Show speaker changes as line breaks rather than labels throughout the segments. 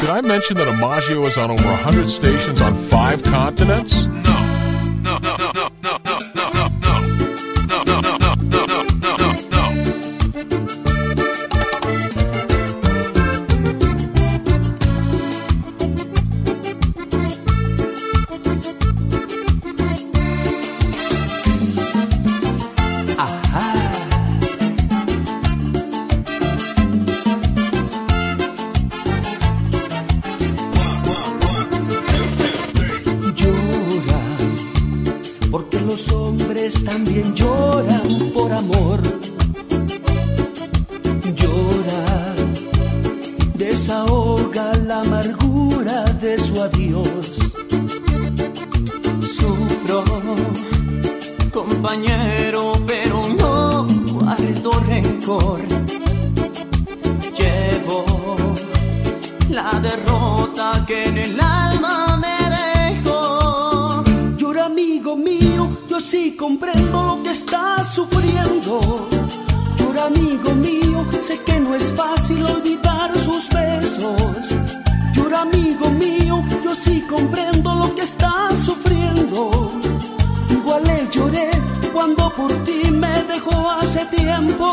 Did I mention that Amaggio is on over 100 stations on five continents?
Llora, los hombres también lloran por amor. Llora, desahoga la amargura de su adiós.
Sufro, compañero, pero no guardo rencor. Llevo la derrota que en el alma
yo sí comprendo lo que estás sufriendo. Llora, amigo mío, sé que no es fácil olvidar sus besos. Llora, amigo mío, yo sí comprendo lo que estás sufriendo. Igual le lloré cuando por ti me dejó hace tiempo.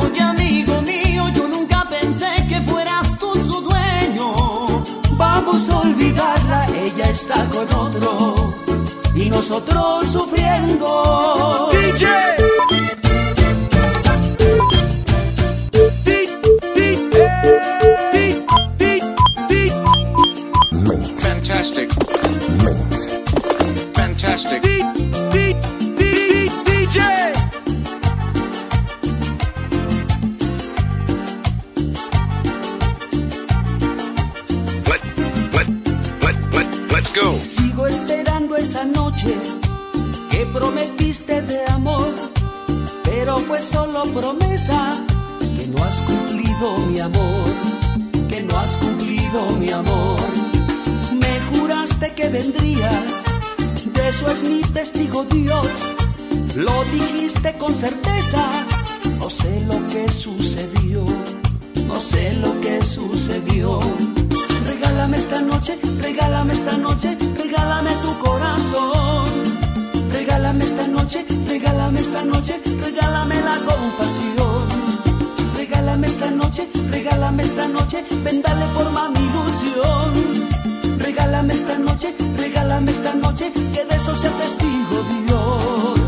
Oye, amigo mío, yo nunca pensé que fueras tú su dueño.
Vamos a olvidarla, ella está con otro y nosotros sufriendo. Testigo Dios, lo dijiste con certeza, no sé lo que sucedió, no sé lo que sucedió. Regálame esta noche, regálame esta noche, regálame tu corazón. Regálame esta noche, regálame esta noche, regálame la compasión. Regálame esta noche, regálame esta noche, ven dale forma a mi ilusión. Regálame esta noche, regálame esta noche, que de eso sea testigo Dios.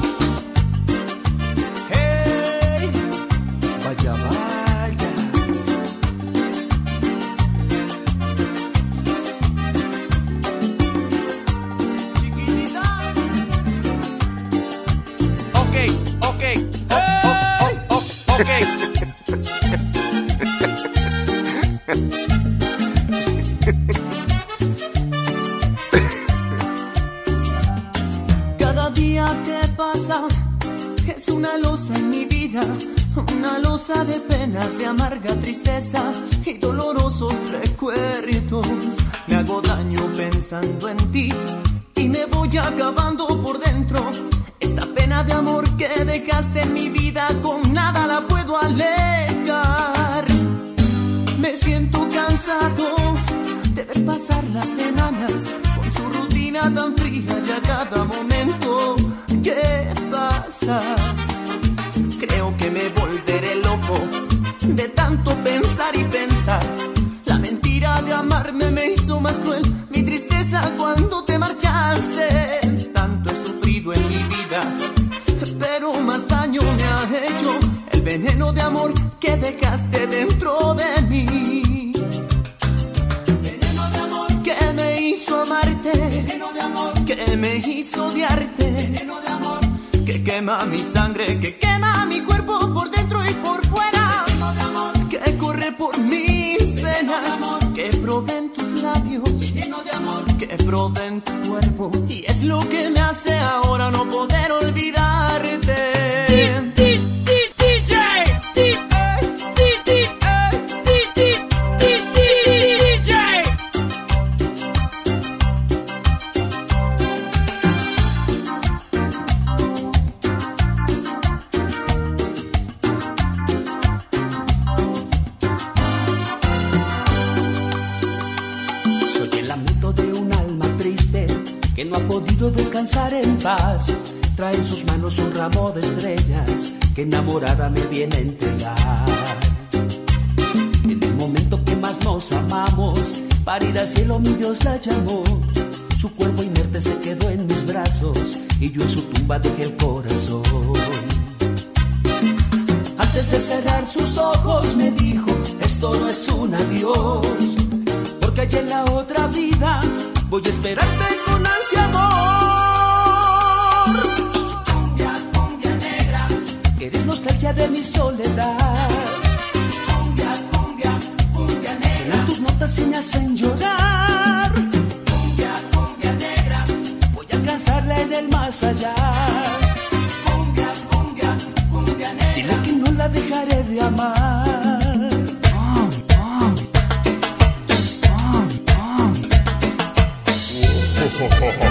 Daño pensando en ti y me voy acabando por dentro. Esta pena de amor que dejaste en mi vida con nada la puedo alejar. Me siento cansado de ver pasar las semanas con su rutina tan fría y a cada momento. ¿Qué pasa? Creo que me volveré loco de tanto pensar y pensar. La mentira de amarme me hizo más cruel. Veneno de amor que dejaste dentro de mí. Veneno de amor que me hizo amarte. Veneno de amor que me hizo odiarte. Veneno de amor que quema mi sangre, que quema mi cuerpo por dentro y por fuera. Veneno de amor que corre por mis penas, que probé en tus labios. Lleno de amor que probé en tu cuerpo y es lo que me hace ahora no
descansar en paz. Trae en sus manos un ramo de estrellas que enamorada me viene a entregar. En el momento que más nos amamos, para ir al cielo mi Dios la llamó. Su cuerpo inerte se quedó en mis brazos y yo en su tumba dejé el corazón. Antes de cerrar sus ojos me dijo, esto no es un adiós, porque allá en la otra vida voy a esperarte con ansia amor. Nostalgia de mi soledad. Cumbia, cumbia, cumbia negra, tus notas me hacen llorar. Cumbia, cumbia negra, voy a alcanzarla en el más allá. Cumbia, cumbia, cumbia negra, dile que no la dejaré de amar. Dame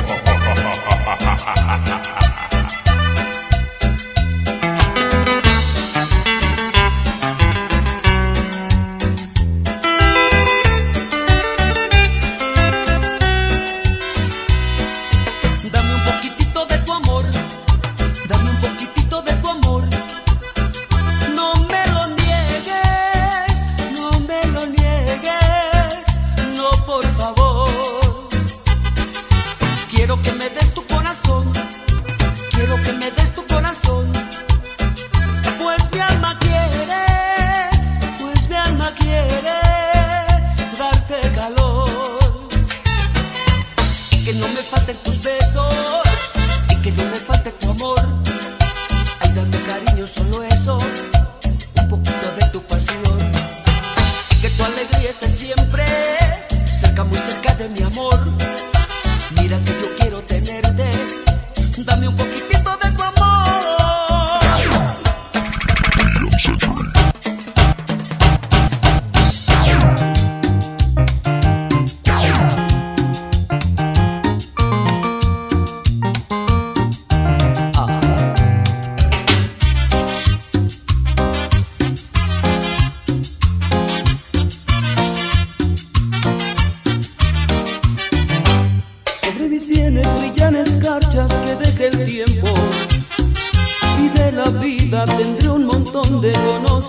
dá meu.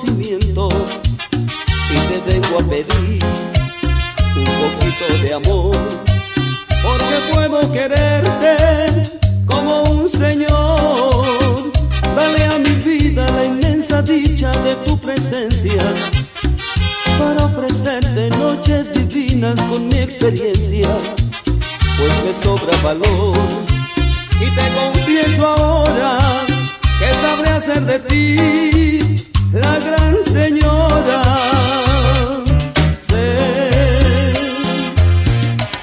Y te vengo a pedir un poquito de amor. Porque puedo quererte como un señor. Dale a mi vida la inmensa dicha de tu presencia. Para ofrecerte noches divinas con mi experiencia. Pues me sobra valor. Y te confieso ahora que sabré hacer de ti la gran señora. Sé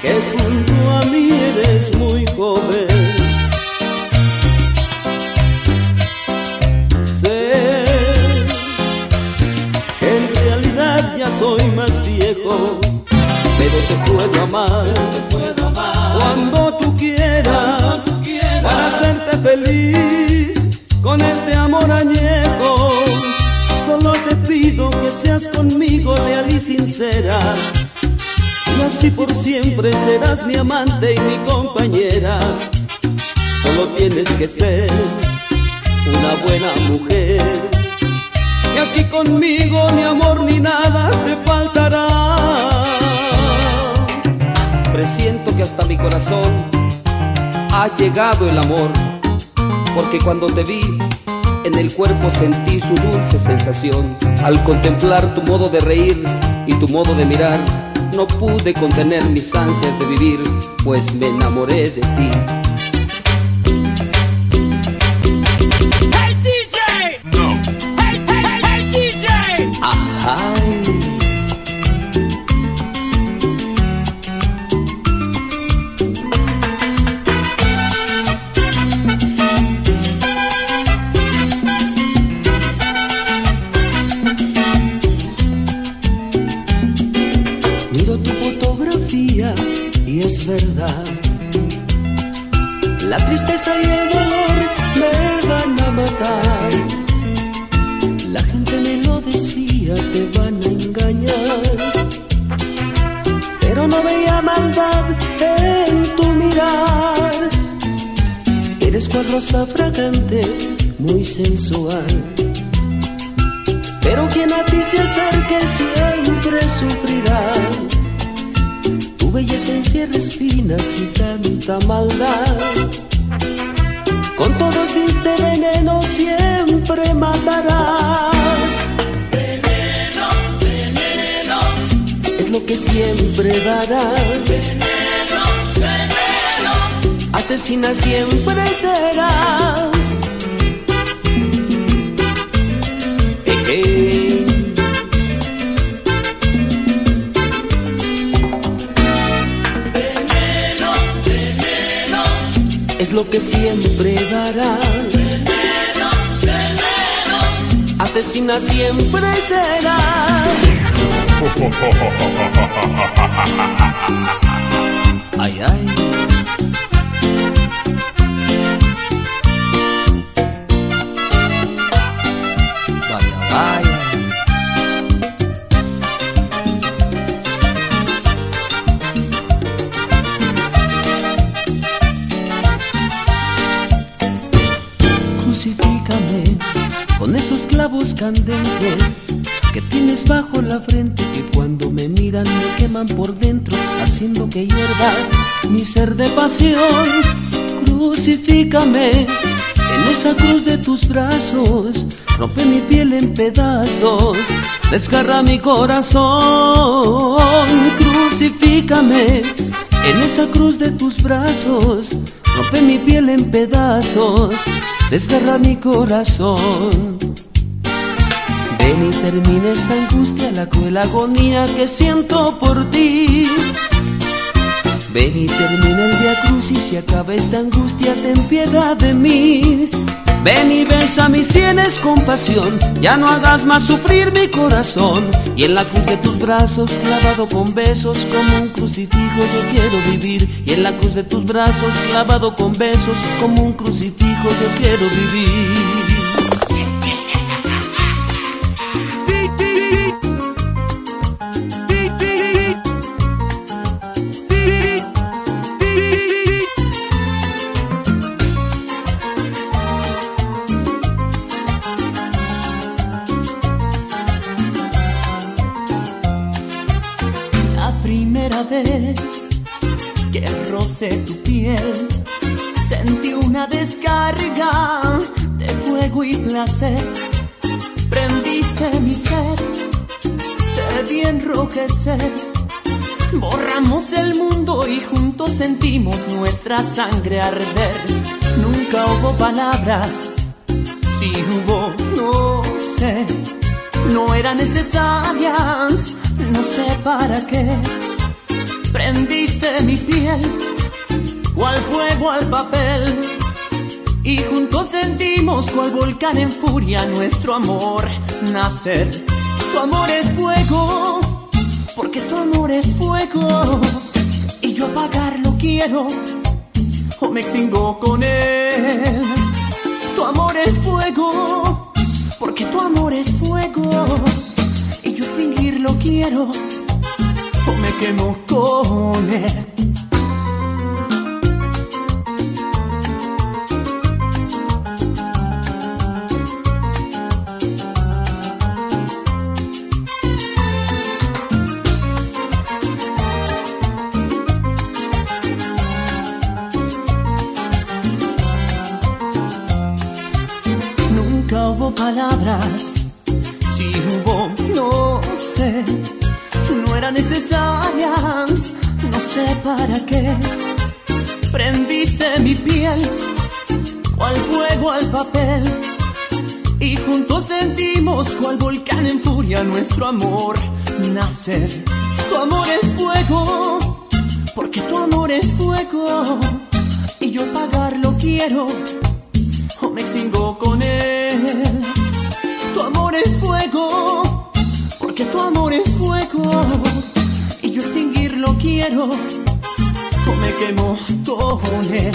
que junto a mí eres muy joven. Sé que en realidad ya soy más viejo, pero te puedo amar conmigo leal y sincera. Y así por siempre serás mi amante y mi compañera. Solo tienes que ser una buena mujer. Y aquí conmigo ni amor ni nada te faltará. Presiento que hasta mi corazón ha llegado el amor, porque cuando te vi en el cuerpo sentí su dulce sensación. Al contemplar tu modo de reír y tu modo de mirar, no pude contener mis ansias de vivir, pues me enamoré de ti. Eres cual rosa fragante, muy sensual. Pero quien a ti se acerque siempre sufrirá. Tu belleza encierra espinas y tanta maldad. Con todos diste veneno, siempre matarás. Veneno, veneno. Es lo que siempre darás. Asesina siempre serás. Veneno, veneno. Es lo que siempre darás. Veneno, veneno. Asesina siempre serás. Ay, ay. Clavos candentes que tienes bajo la frente que cuando me miran me queman por dentro haciendo que hierva mi ser de pasión. Crucifícame en esa cruz de tus brazos, rompe mi piel en pedazos, desgarra mi corazón. Crucifícame en esa cruz de tus brazos, rompe mi piel en pedazos, desgarra mi corazón. Ven y termina esta angustia, la cruel agonía que siento por ti. Ven y termina el día cruz y se acaba esta angustia, ten piedad de mí. Ven y besa mis sienes con pasión, ya no hagas más sufrir mi corazón. Y en la cruz de tus brazos, clavado con besos, como un crucifijo yo quiero vivir. Y en la cruz de tus brazos, clavado con besos, como un crucifijo yo quiero vivir.
El mundo y juntos sentimos nuestra sangre arder. Nunca hubo palabras, si hubo, no sé. No eran necesarias, no sé para qué. Prendiste mi piel, cual fuego al papel. Y juntos sentimos cual volcán en furia nuestro amor nacer. Tu amor es fuego, porque tu amor es fuego. Y yo apagarlo quiero, o me extingo con él. Tu amor es fuego, porque tu amor es fuego. Y yo extinguirlo quiero, o me quemo con él. Necesarias, no sé para qué. Prendiste mi piel, cual fuego al papel, y juntos sentimos cual volcán en furia nuestro amor nacer. Tu amor es fuego, porque tu amor es fuego, y yo apagarlo quiero o me extingo con él. Tu amor es fuego, porque tu amor es fuego, yo extinguirlo quiero, o me quemo con él.